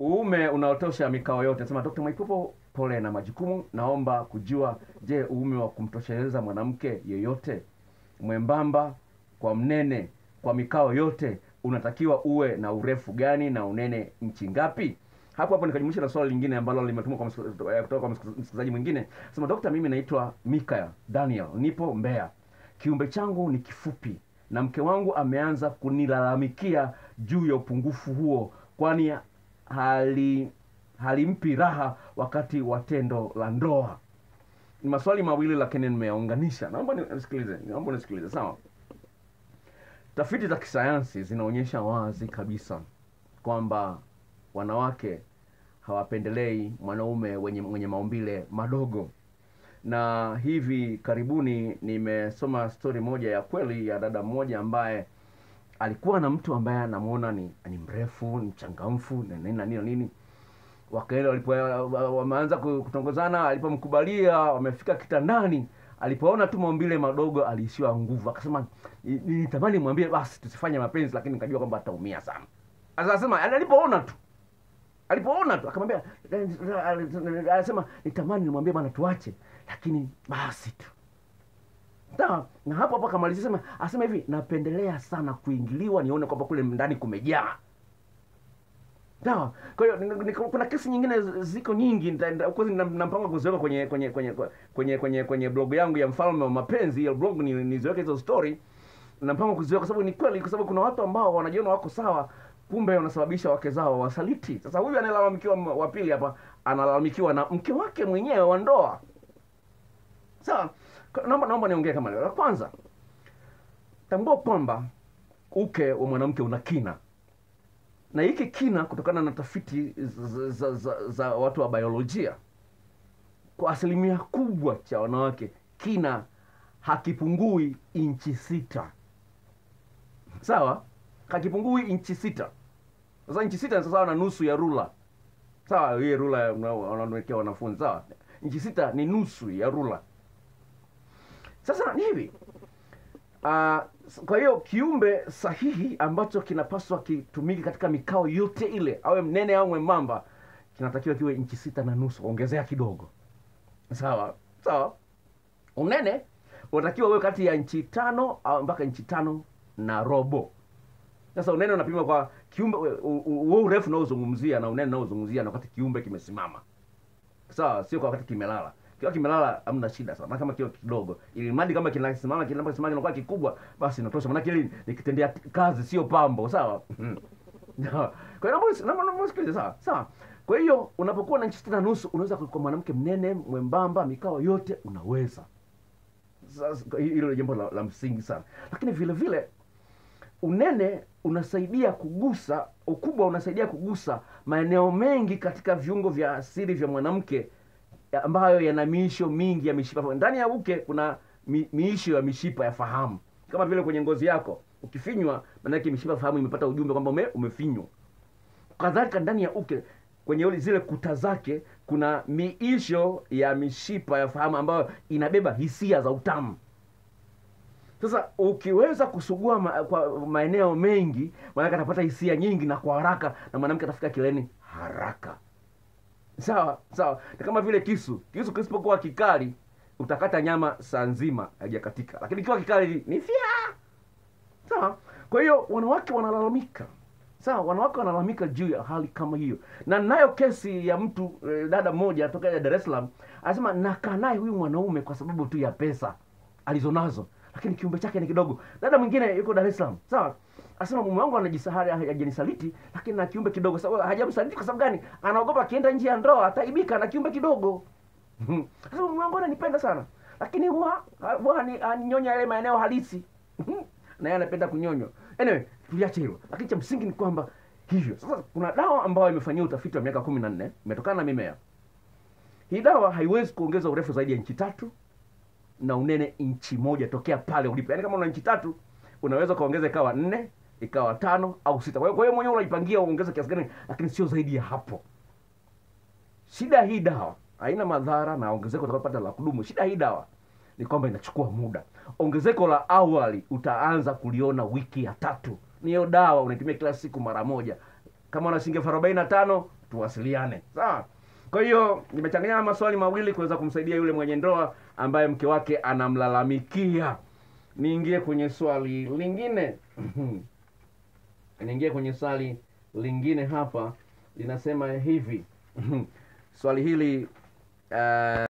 uume unaotosha mikao yote. Sema Dr. Mwaipopo, pole na majukumu, naomba kujua, je, uume wa kumtosheleza mwanamke yeyote mwembamba kwa mnene kwa mikao yote unatakiwa uwe na urefu gani na unene nchi ngapi? Hapo hapo nikajumuisha na swali lingine ambalo limetumwa eh, kutoka kwa msikilizaji mwingine. Sema dokta, mimi naitwa Mikael Daniel, nipo Mbeya. Kiumbe changu ni kifupi na mke wangu ameanza kunilalamikia juu ya upungufu huo, kwani hali halimpi raha wakati wa tendo la ndoa. Ni maswali mawili lakini nimeyaunganisha. Naomba nisikilize, naomba nisikilize, sawa? Tafiti za kisayansi zinaonyesha wazi kabisa kwamba wanawake hawapendelei mwanaume wenye mwenye maumbile madogo na hivi karibuni nimesoma stori moja ya kweli ya dada mmoja ambaye alikuwa na mtu ambaye anamwona ni, ni mrefu ni mchangamfu na nini na nini na nini wakaenda wameanza kutongozana alipomkubalia wamefika kitandani alipoona tu maumbile madogo aliishiwa nguvu akasema "Ni- nilitamani mwambie basi tusifanye mapenzi lakini nikajua kwamba ataumia sana asema alipoona tu alipoona tu akamwambia anasema nitamani nimwambie bana tuache lakini basi tu sawa na hapo hapo akamalizia sema asema hivi napendelea sana kuingiliwa nione kwamba kule ndani kumejaa. Sawa kwa hiyo kuna kesi nyingine ziko nyingi nina nina mpango kuziweka kwenye kwenye kwenye kwenye kwenye kwenye blog yangu ya mfalme wa mapenzi hiyo blog ni niziweke hizo story na kuziweka kwa sababu ni kweli kwa sababu kuna watu ambao wanajiona wako sawa kumbe wanasababisha wake zao wasaliti. Sasa huyu anayelalamikiwa wa pili hapa analalamikiwa na mke wake mwenyewe wa ndoa. Sawa? Kwa- naomba naomba niongee kama leo. La kwanza tambua kwamba uke wa mwanamke una kina. Na hiki kina kutokana na tafiti za, za, za, za watu wa biolojia kwa asilimia kubwa cha wanawake kina hakipungui inchi sita. Sawa? Hakipungui inchi sita. Sasa inchi sita ni sawa na nusu ya rula. Sawa hii rula wanaonekea wanafunzi. Sawa? Inchi sita ni nusu ya rula sasa ni hivi. Uh, kwa hiyo kiumbe sahihi ambacho kinapaswa kitumike katika mikao yote ile awe mnene au mwembamba kinatakiwa kiwe inchi sita na nusu ongezea kidogo. Sawa sawa. Unene unatakiwa uwe kati ya nchi tano au mpaka nchi tano na robo. Sasa unene unapima kwa kiumbe huo urefu unaozungumzia na unene unaozungumzia na wakati kiumbe kimesimama. Sawa sio kwa wakati kimelala kiwa kimelala hamna shida sana. Na kama kiwa kidogo ili mradi kama kinasimama kinaposimama kinakuwa kikubwa basi inatosha. Maana kile ni kitendea kazi sio pambo sawa? Kwa hiyo naomba mbona mbona sawa sawa. Kwa hiyo unapokuwa na inchi sita na nusu unaweza kwa mwanamke mnene mwembamba mikao yote unaweza. Sasa hilo jambo la, la msingi sana. Lakini vile vile unene unasaidia kugusa ukubwa unasaidia kugusa maeneo mengi katika viungo vya asili vya mwanamke ambayo yana miisho mingi ya mishipa. Ndani ya uke kuna mi, miisho ya mishipa ya fahamu. Kama vile kwenye ngozi yako ukifinywa maanake mishipa ya fahamu imepata ujumbe kwamba ume, umefinywa. Kadhalika ndani ya uke kwenye uli, zile kuta zake kuna miisho ya mishipa ya fahamu ambayo inabeba hisia za utamu. Sasa ukiweza kusugua ma, kwa maeneo mengi mwanamke atapata hisia nyingi na kwa haraka na mwanamke atafika kileni haraka sawa sawa. Kama vile kisu. Kisu kisipokuwa kikali utakata nyama saa nzima haijakatika. Lakini kiwa kikali ni fya. Sawa. Kwa hiyo wanawake wanalalamika. Sawa wanawake wanalalamika juu ya hali kama hiyo. Na nayo kesi ya mtu eh, dada mmoja toka dar es salaam anasema nakaa naye huyu mwanaume kwa sababu tu ya pesa alizonazo lakini kiumbe chake ni kidogo. Dada mwingine yuko dar es salaam. Sawa? Asema mume wangu anajisahari hajanisaliti lakini na kiumbe kidogo. Sababu hajamsaliti kwa sababu gani? Anaogopa akienda nje ya ndoa ataibika na kiumbe kidogo. Sasa mume wangu ananipenda sana. Lakini huwa huwa aninyonya yale maeneo halisi. Na yeye anapenda kunyonywa anyway tuliache hilo. Lakini cha msingi ni kwamba hivyo. Sasa kuna dawa ambayo imefanyia utafiti wa miaka kumi na nne imetokana na mimea. Hii dawa haiwezi kuongeza urefu zaidi ya nchi tatu na unene inchi moja tokea pale ulipo. Yaani kama una inchi tatu unaweza ukaongeza ikawa nne ikawa tano au sita. Kwa hiyo kwa hiyo mwenyewe unaipangia uongeze kiasi gani lakini sio zaidi ya hapo. Shida hii dawa haina madhara na ongezeko utakapata la kudumu. Shida hii dawa ni kwamba inachukua muda. Ongezeko la awali utaanza kuliona wiki ya tatu. Ni hiyo dawa unaitumia kila siku mara moja. Kama una shilingi elfu arobaini na tano tuwasiliane. Sawa kwa hiyo nimechanganya maswali mawili kuweza kumsaidia yule mwenye ndoa ambaye mke wake anamlalamikia. Niingie kwenye swali lingine. Niingie kwenye swali lingine hapa. Linasema hivi. Swali hili uh,